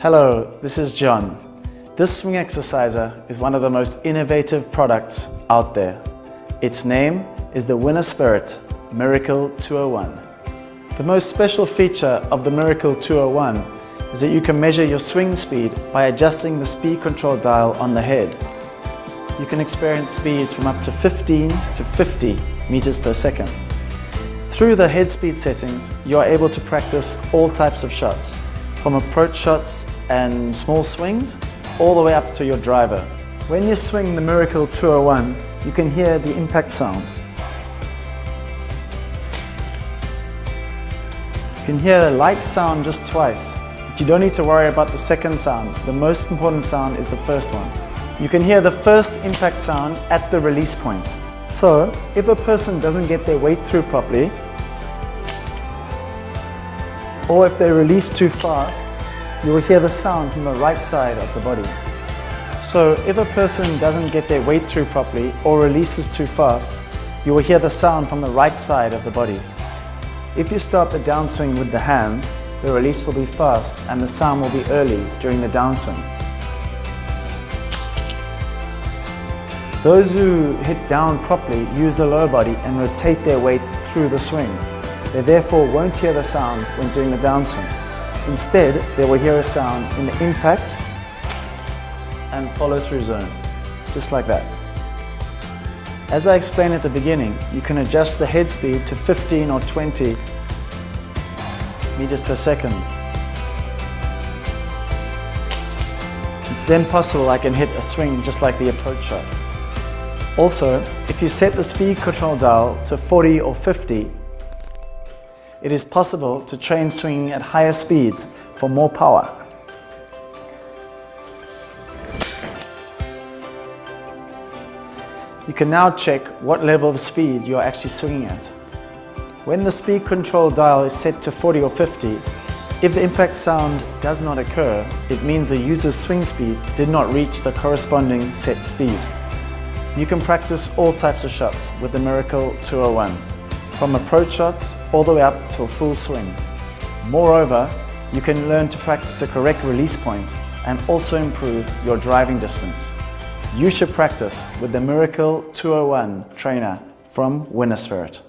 Hello, this is John. This swing exerciser is one of the most innovative products out there. Its name is the Winner Spirit Miracle 201. The most special feature of the Miracle 201 is that you can measure your swing speed by adjusting the speed control dial on the head. You can experience speeds from up to 15 to 50 meters per second. Through the head speed settings, you are able to practice all types of shots, from approach shots and small swings, all the way up to your driver. When you swing the Miracle 201, you can hear the impact sound. You can hear a light sound just twice, but you don't need to worry about the second sound. The most important sound is the first one. You can hear the first impact sound at the release point. So, if a person doesn't get their weight through properly, or if they release too fast, you will hear the sound from the right side of the body. So if a person doesn't get their weight through properly or releases too fast, you will hear the sound from the right side of the body. If you start the downswing with the hands, the release will be fast and the sound will be early during the downswing. Those who hit down properly use the lower body and rotate their weight through the swing. They therefore won't hear the sound when doing the downswing. Instead, they will hear a sound in the impact and follow through zone, just like that. As I explained at the beginning, you can adjust the head speed to 15 or 20 meters per second. It's then possible I can hit a swing just like the approach shot. Also, if you set the speed control dial to 40 or 50, it is possible to train swinging at higher speeds for more power. You can now check what level of speed you are actually swinging at. When the speed control dial is set to 40 or 50, if the impact sound does not occur, it means the user's swing speed did not reach the corresponding set speed. You can practice all types of shots with the Miracle 201 from approach shots all the way up to a full swing. Moreover, you can learn to practice the correct release point and also improve your driving distance. You should practice with the Miracle 201 trainer from Winner Spirit.